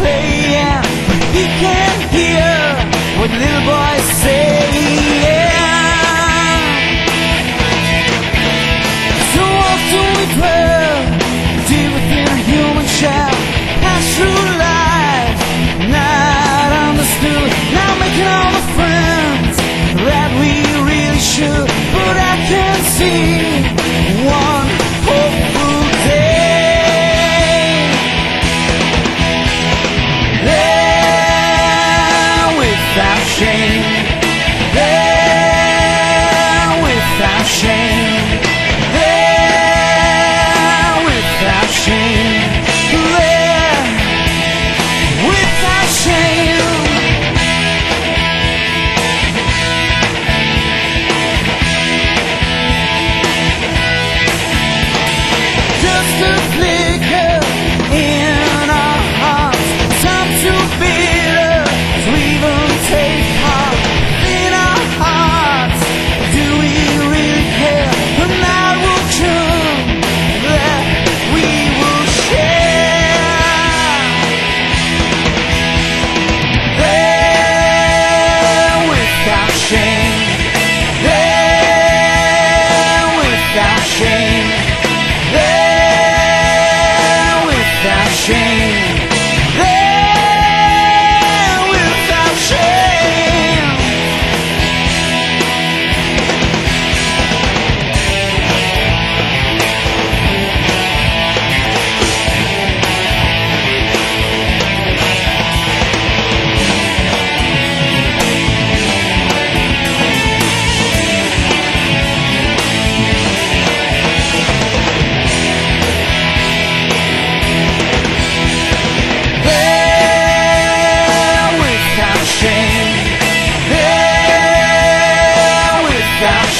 pain shame.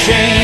change.